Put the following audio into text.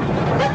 Go!